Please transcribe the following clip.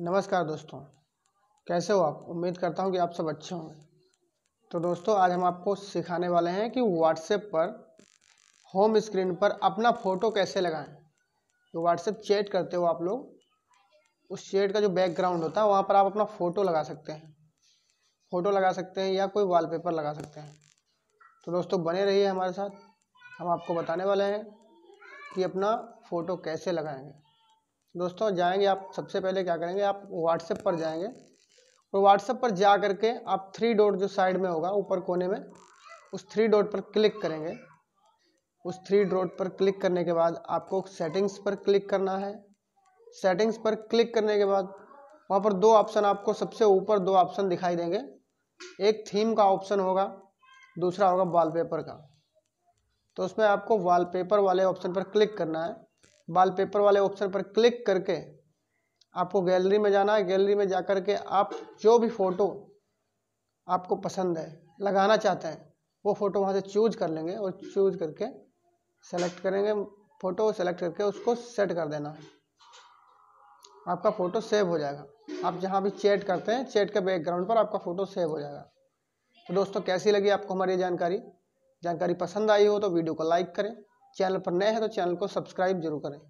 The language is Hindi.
नमस्कार दोस्तों, कैसे हो आप? उम्मीद करता हूँ कि आप सब अच्छे होंगे। तो दोस्तों, आज हम आपको सिखाने वाले हैं कि व्हाट्सएप पर होम स्क्रीन पर अपना फ़ोटो कैसे लगाएँ। तो व्हाट्सएप चैट करते हो आप लोग, उस चैट का जो बैकग्राउंड होता है, वहाँ पर आप अपना फ़ोटो लगा सकते हैं। फ़ोटो लगा सकते हैं या कोई वॉलपेपर लगा सकते हैं। तो दोस्तों, बने रहिए हमारे साथ। हम आपको बताने वाले हैं कि अपना फ़ोटो कैसे लगाएँगे। दोस्तों, जाएँगे आप, सबसे पहले क्या करेंगे, आप व्हाट्सएप पर जाएँगे। और व्हाट्सएप पर जा करके आप थ्री डॉट जो साइड में होगा, ऊपर कोने में, उस थ्री डॉट पर क्लिक करेंगे। उस थ्री डॉट पर क्लिक करने के बाद आपको सेटिंग्स पर क्लिक करना है। सेटिंग्स पर क्लिक करने के बाद वहाँ पर दो ऑप्शन आपको सबसे ऊपर दो ऑप्शन दिखाई देंगे। एक थीम का ऑप्शन होगा, दूसरा होगा वॉलपेपर का। तो उसमें आपको वॉलपेपर वाले ऑप्शन पर क्लिक करना है। वॉलपेपर वाले ऑप्शन पर क्लिक करके आपको गैलरी में जाना है। गैलरी में जा कर के आप जो भी फ़ोटो आपको पसंद है, लगाना चाहते हैं, वो फ़ोटो वहाँ से चूज़ कर लेंगे और चूज़ करके सेलेक्ट करेंगे। फ़ोटो सेलेक्ट करके उसको सेट कर देना है। आपका फ़ोटो सेव हो जाएगा। आप जहाँ भी चैट करते हैं चैट के बैकग्राउंड पर आपका फ़ोटो सेव हो जाएगा। तो दोस्तों, कैसी लगी आपको हमारी जानकारी? जानकारी पसंद आई हो तो वीडियो को लाइक करें। चैनल पर नए हैं तो चैनल को सब्सक्राइब ज़रूर करें।